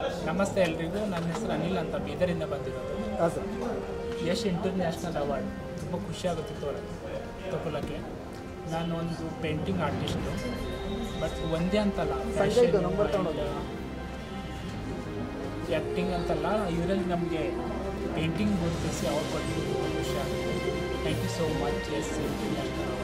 ನಮಸ್ತೆ ಎಲ್ರಿಗೂ. ನನ್ನ ಹೆಸರು ಅನಿಲ್ ಅಂತ ಬೀದರಿಂದ. ಬಂದಿರೋದು ಯಶ್ ಇಂಟರ್ನ್ಯಾಷನಲ್ ಅವಾರ್ಡ್. ತುಂಬ ಖುಷಿಯಾಗುತ್ತೆ ತೋರ ತಗೊಳ್ಳೋಕ್ಕೆ ನಾನು ಒಂದು ಪೇಂಟಿಂಗ್ ಆರ್ಟಿಸ್ಟು. ಬಟ್ ಒಂದೇ ಅಂತಲ್ಲ ಸಂಜಯ್ದು ಆ್ಯಕ್ಟಿಂಗ್ uh, ಅಂತಲ್ಲ ಇವರಲ್ಲಿ ನಮಗೆ ಪೇಂಟಿಂಗ್ ಗುರುತಿಸಿ ಅವ್ರು ಕೊಟ್ಟಿದ್ದು ತುಂಬ ಖುಷಿ thank you so much yes international award.